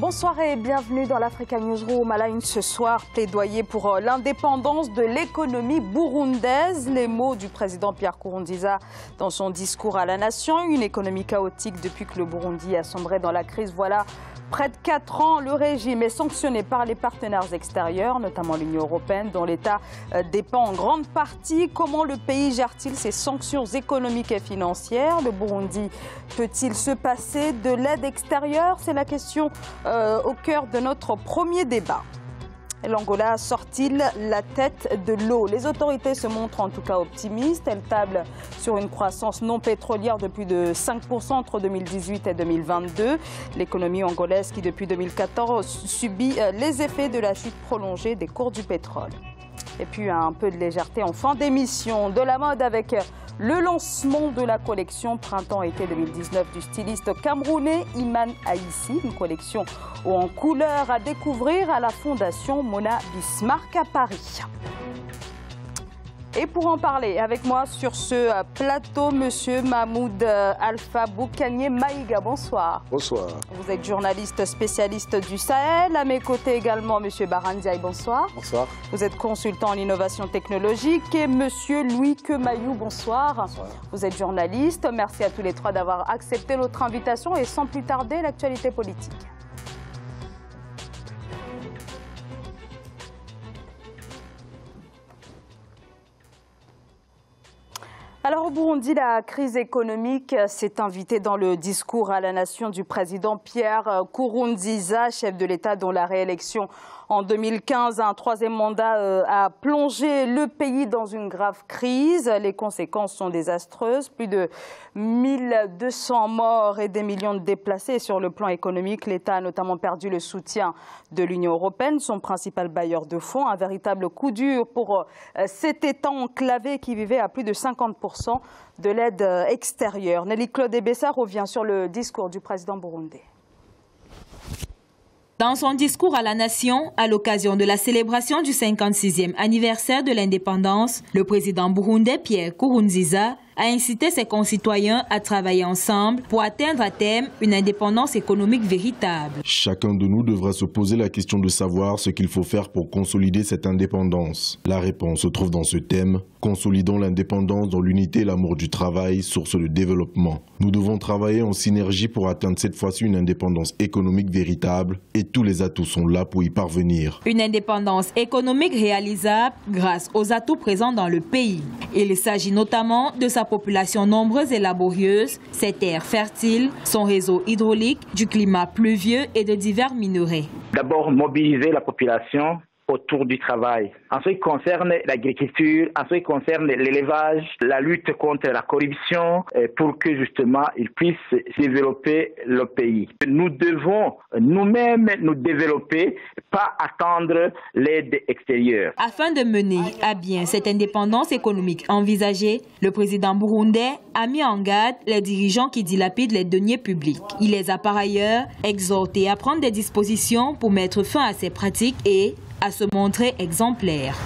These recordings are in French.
Bonsoir et bienvenue dans l'Africa Newsroom. À la ce soir, plaidoyer pour euh, l'indépendance de l'économie burundaise. Les mots du président Pierre Kouroundiza dans son discours à la nation. Une économie chaotique depuis que le Burundi a sombré dans la crise. Voilà près de 4 ans, le régime est sanctionné par les partenaires extérieurs, notamment l'Union européenne, dont l'État euh, dépend en grande partie. Comment le pays gère-t-il ses sanctions économiques et financières? Le Burundi peut-il se passer de l'aide extérieure? C'est la question euh, au cœur de notre premier débat. L'Angola sort-il la tête de l'eau? Les autorités se montrent en tout cas optimistes. Elles tablent sur une croissance non pétrolière de plus de 5% entre 2018 et 2022. L'économie angolaise qui depuis 2014 subit euh, les effets de la chute prolongée des cours du pétrole. Et puis un peu de légèreté en fin d'émission, de la mode avec le lancement de la collection Printemps-été 2019 du styliste camerounais Iman Aïssi, une collection en couleur à découvrir à la Fondation Mona Bismarck à Paris. Et pour en parler avec moi sur ce plateau, Monsieur Mahmoud euh, Alpha Boukanier Maïga. Bonsoir. Bonsoir. Vous êtes journaliste spécialiste du Sahel. À mes côtés également, Monsieur Barandiaï. Bonsoir. Bonsoir. Vous êtes consultant en innovation technologique. Et Monsieur Louis Kemayou. Bonsoir. Bonsoir. Vous êtes journaliste. Merci à tous les trois d'avoir accepté notre invitation. Et sans plus tarder, l'actualité politique. Alors au Burundi, la crise économique s'est invitée dans le discours à la nation du président Pierre Kourounziza, chef de l'État dont la réélection en 2015, un troisième mandat euh, a plongé le pays dans une grave crise. Les conséquences sont désastreuses. Plus de 1200 morts et des millions de déplacés. Sur le plan économique, l'État a notamment perdu le soutien de l'Union européenne, son principal bailleur de fonds. Un véritable coup dur pour euh, cet État enclavé qui vivait à plus de 50% de l'aide euh, extérieure. Nelly Claude Ebessa revient sur le discours du président burundais. Dans son discours à la nation, à l'occasion de la célébration du 56e anniversaire de l'indépendance, le président burundais Pierre Kourounziza a incité ses concitoyens à travailler ensemble pour atteindre à terme une indépendance économique véritable. Chacun de nous devra se poser la question de savoir ce qu'il faut faire pour consolider cette indépendance. La réponse se trouve dans ce thème. Consolidons l'indépendance dans l'unité et l'amour du travail, source de développement. Nous devons travailler en synergie pour atteindre cette fois-ci une indépendance économique véritable et tous les atouts sont là pour y parvenir. Une indépendance économique réalisable grâce aux atouts présents dans le pays. Il s'agit notamment de sa population nombreuse et laborieuse, ses terres fertiles, son réseau hydraulique, du climat pluvieux et de divers minerais. D'abord, mobiliser la population autour du travail. En ce qui concerne l'agriculture, en ce qui concerne l'élevage, la lutte contre la corruption, euh, pour que justement ils puissent développer le pays. Nous devons nous-mêmes nous développer, pas attendre l'aide extérieure. Afin de mener à bien cette indépendance économique envisagée, le président burundais a mis en garde les dirigeants qui dilapident les deniers publics. Il les a par ailleurs exhortés à prendre des dispositions pour mettre fin à ces pratiques et à se montrer exemplaire.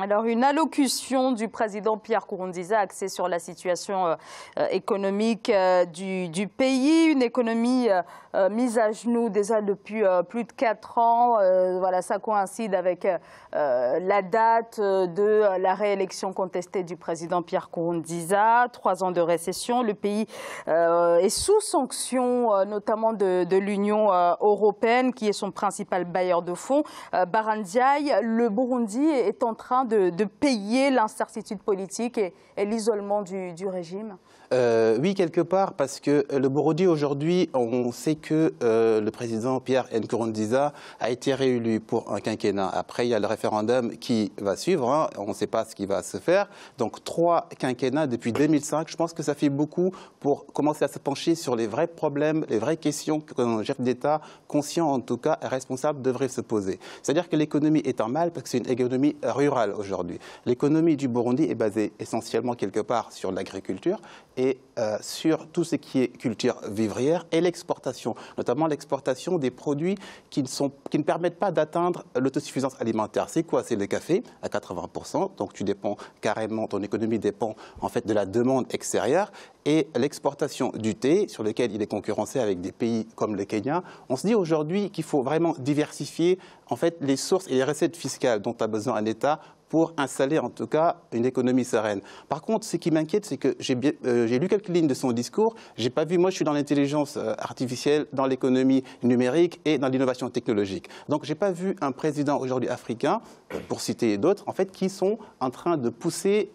Alors, une allocution du président Pierre Kouroundiza axée sur la situation euh, euh, économique euh, du, pays, une économie mise à genoux déjà depuis euh, plus de quatre ans. Euh, voilà, ça coïncide avec la date de la réélection contestée du président Pierre Kouroundiza. Trois ans de récession. Le pays est sous sanction, notamment de, l'Union européenne, qui est son principal bailleur de fonds. Barandiaï, le Burundi est en train de, payer l'incertitude politique et, l'isolement du, régime euh, oui, quelque part, parce que le Burundi aujourd'hui, on sait euh, le président Pierre Nkurunziza a été réélu pour un quinquennat. Après, il y a le référendum qui va suivre. Hein. On ne sait pas ce qui va se faire. Donc, trois quinquennats depuis 2005, je pense que ça fait beaucoup pour commencer à se pencher sur les vrais problèmes, les vraies questions qu'un chef d'État, conscient en tout cas, responsable, devrait se poser. C'est-à-dire que l'économie est en mal parce que c'est une économie rurale aujourd'hui. L'économie du Burundi est basée essentiellement quelque part sur l'agriculture et euh, sur tout ce qui est culture vivrière et l'exportation notamment l'exportation des produits qui ne, sont, qui ne permettent pas d'atteindre l'autosuffisance alimentaire. C'est quoi? C'est le café à 80%, donc tu dépends carrément, ton économie dépend en fait de la demande extérieure et l'exportation du thé, sur lequel il est concurrencé avec des pays comme le Kenya. On se dit aujourd'hui qu'il faut vraiment diversifier en fait les sources et les recettes fiscales dont a besoin un État pour installer en tout cas une économie sereine. Par contre, ce qui m'inquiète, c'est que j'ai euh, lu quelques lignes de son discours. J'ai pas vu, moi je suis dans l'intelligence euh, artificielle, dans l'économie numérique et dans l'innovation technologique. Donc j'ai pas vu un président aujourd'hui africain, euh, pour citer d'autres, en fait, qui sont en train de pousser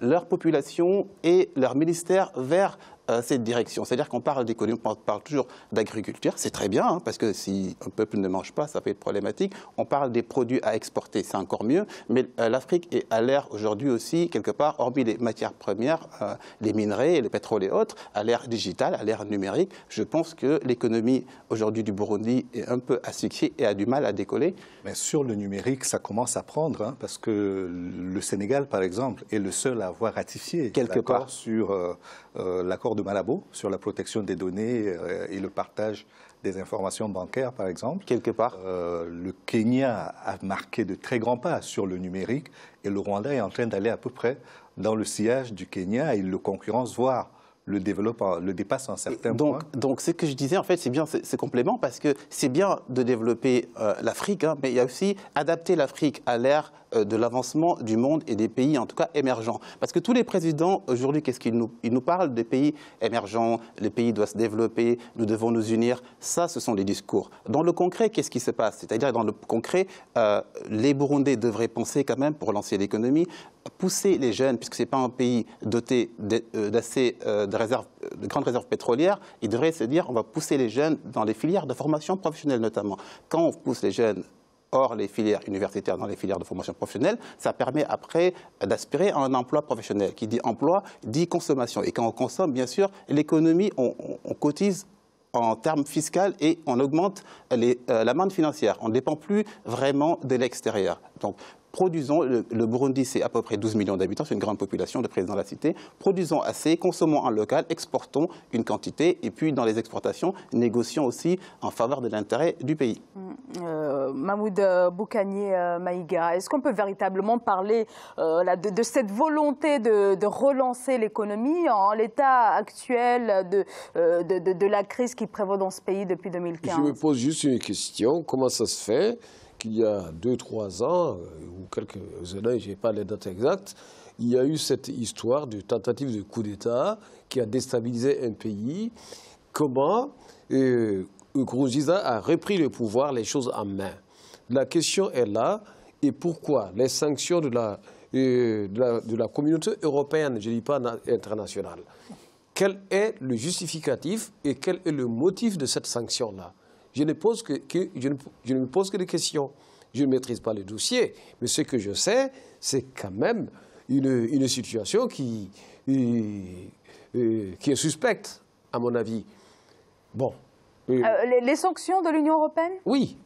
leur population et leur ministère vers cette direction. C'est-à-dire qu'on parle d'économie, on parle toujours d'agriculture, c'est très bien, hein, parce que si un peuple ne mange pas, ça peut être problématique. On parle des produits à exporter, c'est encore mieux. Mais euh, l'Afrique est à l'ère aujourd'hui aussi, quelque part, hormis les matières premières, euh, les minerais, le pétrole et autres, à l'ère digitale, à l'ère numérique. Je pense que l'économie aujourd'hui du Burundi est un peu asphyxiée et a du mal à décoller. Mais sur le numérique, ça commence à prendre, hein, parce que le Sénégal, par exemple, est le seul à avoir ratifié quelque part sur l'accord de de Malabo sur la protection des données euh, et le partage des informations bancaires, par exemple. Quelque part. Euh, le Kenya a marqué de très grands pas sur le numérique et le Rwanda est en train d'aller à peu près dans le sillage du Kenya et le concurrence, voire le développe, le dépasse en certains donc, points. Donc, ce que je disais, en fait, c'est bien ce complément parce que c'est bien de développer euh, l'Afrique, hein, mais il y a aussi adapter l'Afrique à l'ère euh, de l'avancement du monde et des pays, en tout cas émergents. Parce que tous les présidents, aujourd'hui, qu'est-ce qu'ils nous, ils nous parlent des pays émergents, les pays doivent se développer, nous devons nous unir. Ça, ce sont les discours. Dans le concret, qu'est-ce qui se passe? C'est-à-dire, dans le concret, euh, les Burundais devraient penser quand même, pour lancer l'économie, pousser les jeunes, puisque ce n'est pas un pays doté euh, d'assez de, réserves, de grandes réserves pétrolières, ils devraient se dire on va pousser les jeunes dans les filières de formation professionnelle notamment. Quand on pousse les jeunes hors les filières universitaires, dans les filières de formation professionnelle, ça permet après d'aspirer à un emploi professionnel. Qui dit emploi, dit consommation. Et quand on consomme, bien sûr, l'économie, on, cotise en termes fiscaux et on augmente les, euh, la manne financière. On ne dépend plus vraiment de l'extérieur. Donc, produisons, le, Burundi c'est à peu près 12 millions d'habitants, c'est une grande population, de président l'a cité, produisons assez, consommons en local, exportons une quantité et puis dans les exportations, négocions aussi en faveur de l'intérêt du pays. Mm, euh, Mahmoud euh, Boukani euh, Maïga, est-ce qu'on peut véritablement parler de, cette volonté de, relancer l'économie en l'état actuel de, de la crise qui prévaut dans ce pays depuis 2015 Je me pose juste une question, comment ça se fait qu'il y a deux, trois ans, euh, ou quelques années, je n'ai pas les dates exactes, il y a eu cette histoire de tentative de coup d'État qui a déstabilisé un pays. Comment euh, a repris le pouvoir, les choses en main? La question est là, et pourquoi les sanctions de la, euh, de la communauté européenne, je ne dis pas internationale, quel est le justificatif et quel est le motif de cette sanction-là? Je ne, pose que, je, ne, me pose que des questions. Je ne maîtrise pas le dossier, mais ce que je sais, c'est quand même une, situation qui, euh, qui est suspecte, à mon avis. Bon. Euh, euh, les, sanctions de l'Union européenne? Oui,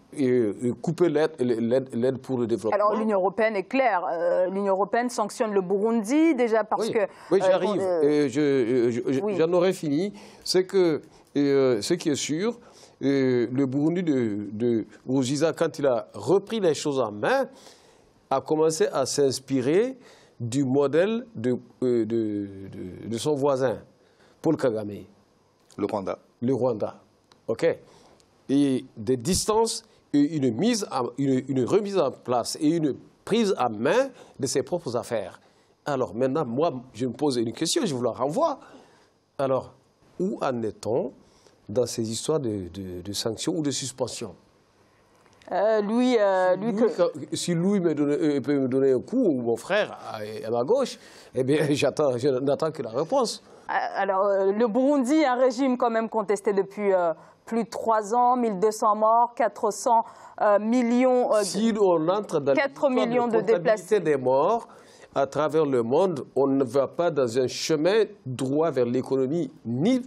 couper l'aide pour le développement. Alors l'Union européenne est claire. L'Union européenne sanctionne le Burundi déjà parce que. Oui, j'arrive. J'en aurais fini. C'est que ce qui est sûr, le Burundi de, de quand il a repris les choses en main, a commencé à s'inspirer du modèle de, euh, de, de, son voisin, Paul Kagame. Le Rwanda. Le Rwanda. OK Et des distances et une, mise une, une, remise en place et une prise en main de ses propres affaires. Alors maintenant, moi, je me pose une question, je vous la renvoie. Alors, où en est-on dans ces histoires de, sanctions ou de suspensions euh, Louis, euh, si Louis me euh, peut me donner un coup, ou mon frère à, ma gauche, eh bien, j'attends, je n'attends que la réponse. Alors, le Burundi, un régime quand même contesté depuis plus de trois ans, 1200 morts, 400 millions, si on entre dans 4 millions de, déplacés. des morts, à travers le monde, on ne va pas dans un chemin droit vers l'économie, ni,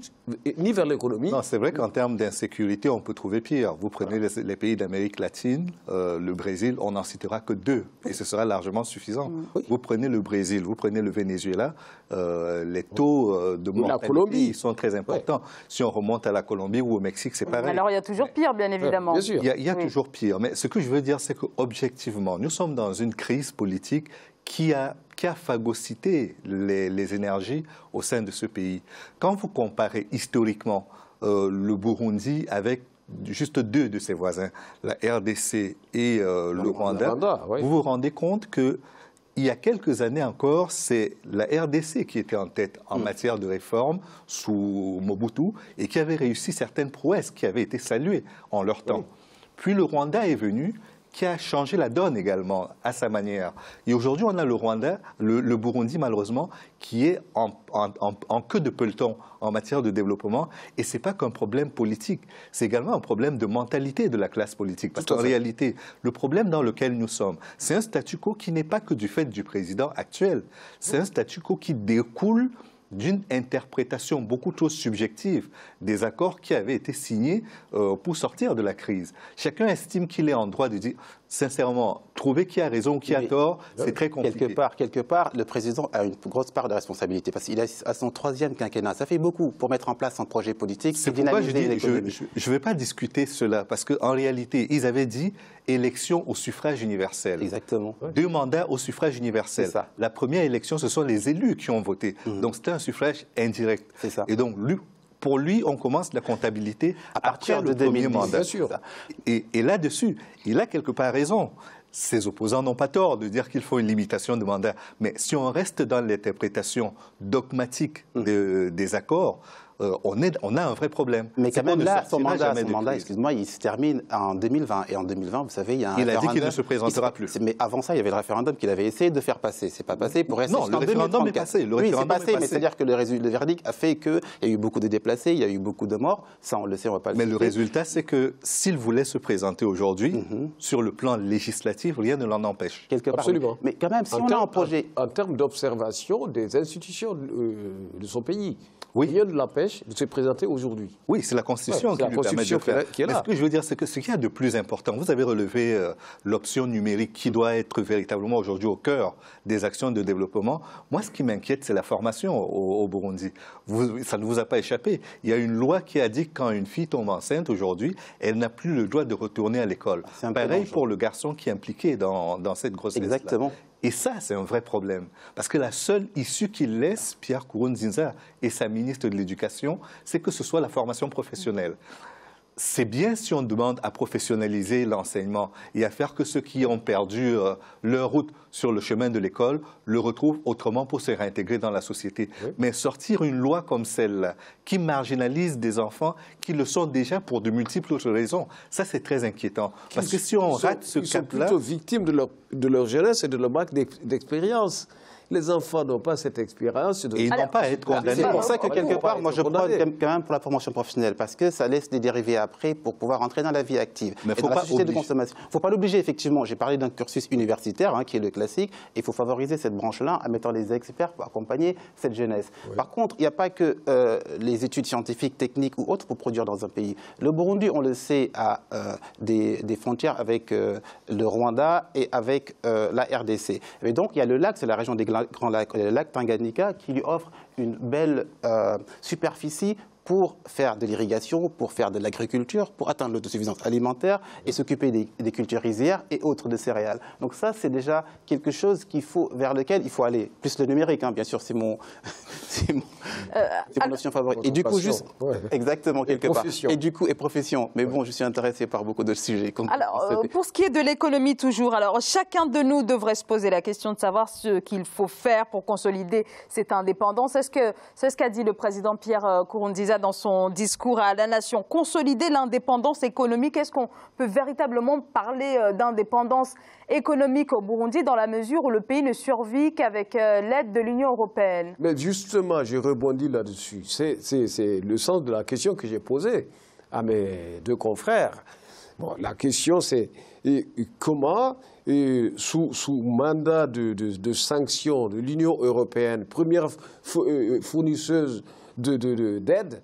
ni vers l'économie. Non, c'est vrai qu'en termes d'insécurité, on peut trouver pire. Vous prenez les, les pays d'Amérique latine, euh, le Brésil, on n'en citera que deux, et ce sera largement suffisant. Vous prenez le Brésil, vous prenez le Venezuela, euh, les taux euh, de la mortalité Colombie. sont très importants. Si on remonte à la Colombie ou au Mexique, c'est pareil. Alors il y a toujours pire, bien évidemment. bien sûr. Il y a, il y a Oui. toujours pire. Mais ce que je veux dire, c'est qu'objectivement, nous sommes dans une crise politique qui a, qui a phagocyté les, les énergies au sein de ce pays. Quand vous comparez historiquement euh, le Burundi avec juste deux de ses voisins, la RDC et euh, le Rwanda, Rwanda, oui. vous vous rendez compte que il y a quelques années encore, c'est la RDC qui était en tête en matière de réforme sous Mobutu et qui avait réussi certaines prouesses qui avaient été saluées en leur temps. Puis le Rwanda est venu qui a changé la donne également à sa manière. Et aujourd'hui, on a le Rwanda, le, le Burundi malheureusement, qui est en, en- en- en queue de peloton en matière de développement. Et ce n'est pas qu'un problème politique, c'est également un problème de mentalité de la classe politique. Parce qu'en réalité, le problème dans lequel nous sommes, c'est un statu quo qui n'est pas que du fait du président actuel. C'est un statu quo qui découle d'une interprétation beaucoup trop subjective des accords qui avaient été signés euh, pour sortir de la crise. Chacun estime qu'il est en droit de dire, sincèrement, trouver qui a raison ou qui a Mais- tort, c'est très compliqué. Quelque part, quelque part, le président a une grosse part de responsabilité parce qu'il est à son troisième quinquennat. Ça fait beaucoup pour mettre en place un projet politique C'est pourquoi je dis, je ne vais pas discuter cela, parce qu'en réalité, ils avaient dit élection au suffrage universel. Exactement. Deux mandats au suffrage universel. C'est ça. La première élection, ce sont les élus qui ont voté. Donc c'était un suffrage indirect. C'est ça. Et donc, lui- pour lui, on commence la comptabilité À partir de premier 2010, mandat. bien sûr. Et, et là-dessus, il a quelque part raison. Ses opposants n'ont pas tort de dire qu'il faut une limitation de mandat. Mais si on reste dans l'interprétation dogmatique de- des accords, euh, on, est, on a un vrai problème. Mais quand même là, son mandat, son excuse-moi, il se termine en 2020. Et en 2020, vous savez, il y a un Il a dit qu'il ne se présentera plus. Mais avant ça, il y avait le référendum qu'il avait essayé de faire passer. C'est pas passé pour rester Non, le référendum 2034. est passé, le oui, c'est référendum est passé, mais c'est-à-dire que le, verdict a fait qu'il y a eu beaucoup de déplacés, il y a eu beaucoup de morts. Ça, on le sait, on va pas le Mais le résultat, c'est que s'il voulait se présenter aujourd'hui, Mhm. sur le plan législatif, rien ne l'en empêche. Quelque part, Absolument. oui. Mais quand même, si En on a un projet. En, en termes d'observation des institutions euh, de son pays. Oui. Rien ne l'empêche de se présenter aujourd'hui. Oui, c'est la Constitution Ouais, qui la lui permet de Constitution faire. qui est- est Mais là. ce que je veux dire, c'est que ce qu'il y a de plus important, vous avez relevé euh, l'option numérique qui doit être véritablement aujourd'hui au cœur des actions de développement. Moi, ce qui m'inquiète, c'est la formation au, au Burundi. Vous- ça ne vous a pas échappé. Il y a une loi qui a dit que quand une fille tombe enceinte aujourd'hui, elle n'a plus le droit de retourner à l'école. Pareil pour le garçon qui est impliqué dans, dans cette grossesse. Exactement. Et ça, c'est un vrai problème. Parce que la seule issue qu'il laisse, Pierre Kourounzinza et sa ministre de l'Éducation, c'est que ce soit la formation professionnelle. C'est bien si on demande à professionnaliser l'enseignement et à faire que ceux qui ont perdu euh, leur route sur le chemin de l'école le retrouvent autrement pour se réintégrer dans la société. Mais sortir une loi comme celle-là, qui marginalise des enfants qui le sont déjà pour de multiples autres raisons, ça c'est très inquiétant. Parce que si on sont- rate ce ils sont cap-là, plutôt victimes de leur, de leur jeunesse et de leur manque d'ex- d'expérience. Les enfants n'ont pas cette expérience. et ils n'ont pas à être condamnés. C'est pour ça que Ah, quelque part, moi, je prends quand même pour la formation professionnelle, parce que ça laisse des dérivés après pour pouvoir entrer dans la vie active Mais et faut dans la pas société de obliger. consommation. Il ne faut pas l'obliger, effectivement. J'ai parlé d'un cursus universitaire, hein, qui est le classique. Il faut favoriser cette branche-là en mettant les experts pour accompagner cette jeunesse. Par contre, il n'y a pas que euh, les études scientifiques, techniques ou autres pour produire dans un pays. Le Burundi, on le sait, a euh, des, des frontières avec euh, le Rwanda et avec euh, la RDC. Et donc, il y a le lac, c'est la région des Gla- Lacs, le lac Tanganyika, qui lui offre une belle euh, superficie pour faire de l'irrigation, pour faire de l'agriculture, pour atteindre l'autosuffisance alimentaire et s'occuper des, des cultures rizières et autres de céréales. Donc ça, c'est déjà quelque chose qu'il faut, vers lequel il faut aller. Plus le numérique, hein, bien sûr, c'est mon, c'est mon, c'est mon notion favorite. Et du coup, passion, juste, ouais. exactement, Et quelque part. profession. Et du coup, et profession. Mais bon, je suis intéressé par beaucoup d'autres sujets. Comme Alors, euh, pour ce qui est de l'économie toujours, alors chacun de nous devrait se poser la question de savoir ce qu'il faut faire pour consolider cette indépendance. C'est ce que c'est ce qu'a dit le président Pierre euh, Dans son discours à la nation. Consolider l'indépendance économique. Est-ce qu'on peut véritablement parler euh, d'indépendance économique au Burundi dans la mesure où le pays ne survit qu'avec euh, l'aide de l'Union européenne? Mais justement, je rebondis là-dessus. C'est- le sens de la question que j'ai posée à mes deux confrères. Bon, la question, c'est comment, sous, mandat de, de, sanctions de l'Union européenne, première euh, fournisseuse d'aide,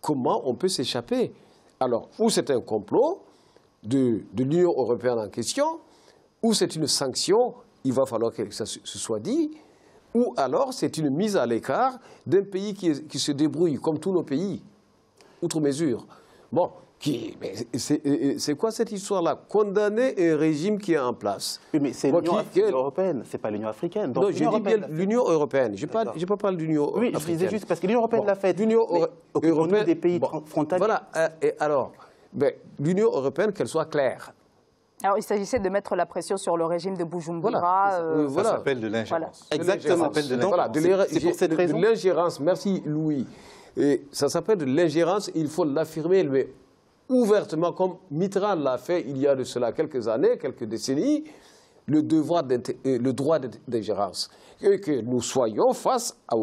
comment on peut s'échapper? Alors, ou c'est un complot de, de l'Union européenne en question, ou c'est une sanction, il va falloir que ça se soit dit, ou alors c'est une mise à l'écart d'un pays qui, qui, se débrouille comme tous nos pays, outre mesure. Bon, c'est quoi cette histoire-là? Condamner un régime qui est en place. mais c'est l'Union européenne, c'est pas l'Union africaine. non, je dis bien l'Union européenne. Je ne pas parler de l'Union oui, africaine. Oui, je disais juste parce que l'Union européenne l'a fait. L'Union européenne des pays frontaliers. Voilà. Euh, et alors, ben, l'Union européenne, qu'elle soit claire. Alors, il s'agissait de mettre la pression sur le régime de Bujumbura. Voilà. Euh, ça s'appelle de l'ingérence. Exactement. C'est pour cette raison. De l'ingérence. Merci, Louis. Et ça s'appelle de l'ingérence. Il faut l'affirmer, mais ouvertement, comme Mitterrand l'a fait il y a de cela quelques années, quelques décennies, le, devoir euh, le droit d'ingérence. Et que nous soyons face à,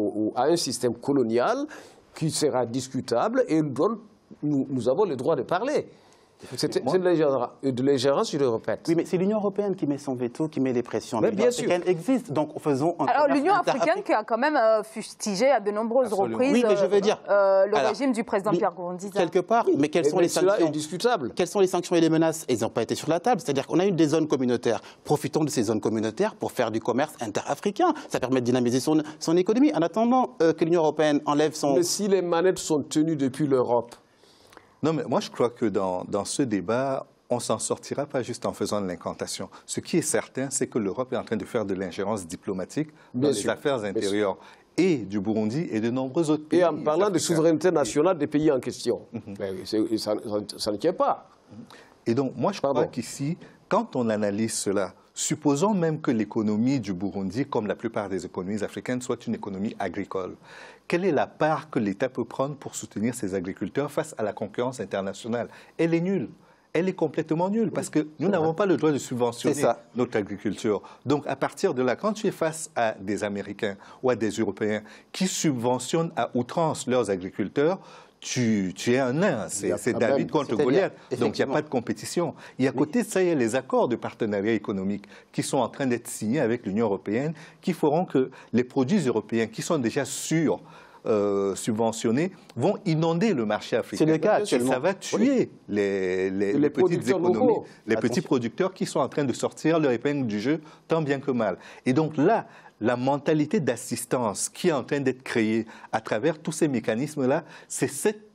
un système colonial qui sera discutable et dont nous avons le droit de parler. C'est de l'ingérence, je le répète. Oui, mais c'est l'Union européenne qui met son veto, qui met les pressions. Mais l'Union africaine existe, donc faisons un Alors l'Union africaine qui a quand même euh, fustigé à de nombreuses reprises oui, mais je veux dire, euh, le régime du président Pierre Nkurunziza. Quelque part, mais quelles sont les sanctions indiscutables. Quelles sont les sanctions et les menaces? Elles n'ont pas été sur la table. C'est-à-dire qu'on a eu des zones communautaires. Profitons de ces zones communautaires pour faire du commerce interafricain. Ça permet de dynamiser son, son économie. En attendant euh, que l'Union européenne enlève son... Mais si les manettes sont tenues depuis l'Europe, non, mais moi, je crois que dans, dans ce débat, on s'en sortira pas juste en faisant de l'incantation. Ce qui est certain, c'est que l'Europe est en train de faire de l'ingérence diplomatique dans les affaires intérieures et du Burundi et de nombreux autres pays. Et en parlant de souveraineté nationale des pays en question. Mhm. ça, ça, ne tient pas. Et donc, moi, je crois qu'ici, quand on analyse cela, supposons même que l'économie du Burundi, comme la plupart des économies africaines, soit une économie agricole quelle est la part que l'État peut prendre pour soutenir ses agriculteurs face à la concurrence internationale? Elle est nulle. Elle est complètement nulle parce que nous n'avons pas le droit de subventionner notre agriculture. Donc, à partir de là, quand tu es face à des Américains ou à des Européens qui subventionnent à outrance leurs agriculteurs, tu, es un nain. C'est David contre Goliath. Donc, il n'y a pas de compétition. Et à côté de ça, il y a les accords de partenariat économique qui sont en train d'être signés avec l'Union européenne qui feront que les produits européens qui sont déjà sûrs euh, subventionnés vont inonder le marché africain. C'est le cas actuellement. Et ça va tuer les, les, petites économies, les petits producteurs qui sont en train de sortir leur épingle du jeu tant bien que mal. Et donc là, la mentalité d'assistance qui est en train d'être créée à travers tous ces mécanismes-là, c'est cette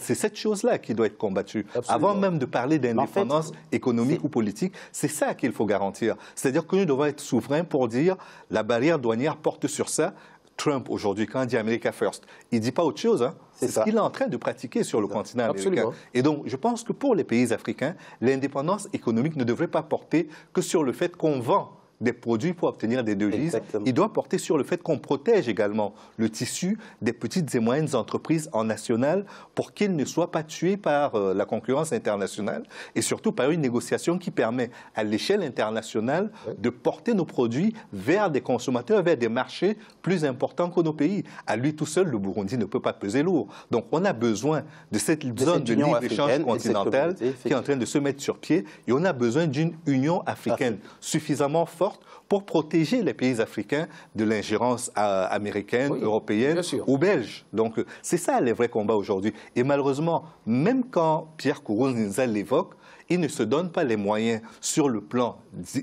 c'est cette chose-là qui doit être combattue. Avant même de parler d'indépendance économique ou politique, c'est ça qu'il faut garantir. C'est-à-dire que nous devons être souverains pour dire la barrière douanière porte sur ça, Trump aujourd'hui, quand il dit America First, il ne dit pas autre chose. Hein. C'est ce qu'il est en train de pratiquer sur le continent américain. Et donc, je pense que pour les pays africains, l'indépendance économique ne devrait pas porter que sur le fait qu'on vend des produits pour obtenir des devises. Il doit porter sur le fait qu'on protège également le tissu des petites et moyennes entreprises en national pour qu'ils ne soient pas tués par euh, la concurrence internationale et surtout par une négociation qui permet à l'échelle internationale de porter nos produits vers des consommateurs, vers des marchés plus importants que nos pays. À lui tout seul, le Burundi ne peut pas peser lourd. Donc on a besoin de cette zone de libre-échange continentale qui est en train de se mettre sur pied et on a besoin d'une Union africaine suffisamment forte pour protéger les pays africains de l'ingérence euh, américaine, européenne ou belge. Donc c'est ça les vrais combats aujourd'hui. Et malheureusement, même quand Pierre Kourounzinza l'évoque, il ne se donne pas les moyens sur le plan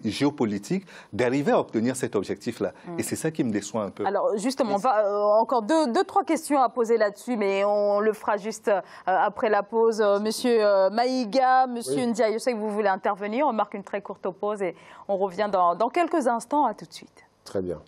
géopolitique d'arriver à obtenir cet objectif-là. Mm. Et c'est ça qui me déçoit un peu. Alors justement, euh, encore deux, deux, trois questions à poser là-dessus, mais on le fera juste euh, après la pause. Euh, monsieur Maïga, Monsieur oui. Ndia, je sais que vous voulez intervenir. On marque une très courte pause et on revient dans, dans quelques instants. À tout de suite. Très bien.